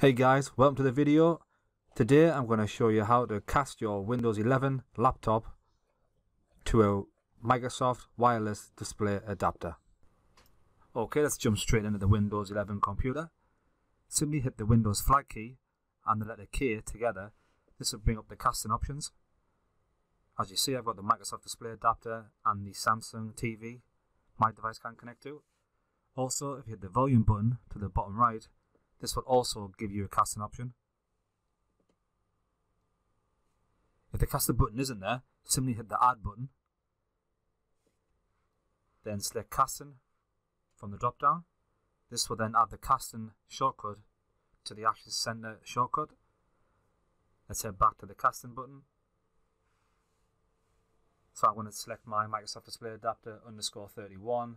Hey guys, welcome to the video. Today I'm going to show you how to cast your Windows 11 laptop to a Microsoft wireless display adapter. Okay, let's jump straight into the Windows 11 computer. Simply hit the Windows flag key and the letter K together. This will bring up the casting options. As you see, I've got the Microsoft display adapter and the Samsung TV my device can connect to. Also, if you hit the volume button to the bottom right, this will also give you a casting option. If the casting button isn't there, simply hit the add button. Then select casting from the drop down. This will then add the casting shortcut to the Action Center shortcut. Let's head back to the casting button. So I'm going to select my Microsoft Display Adapter underscore 31.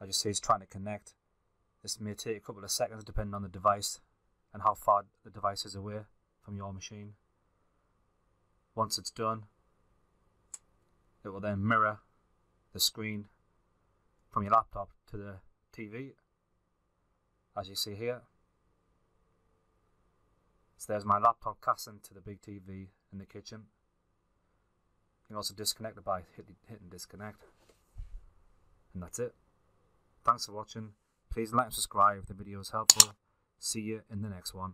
I you see, it's trying to connect. This may take a couple of seconds depending on the device and how far the device is away from your machine. Once it's done, it will then mirror the screen from your laptop to the TV as you see here. So there's my laptop casting to the big TV in the kitchen. You can also disconnect it by hitting, disconnect. And that's it. Thanks for watching. Please like and subscribe if the video is helpful. See you in the next one.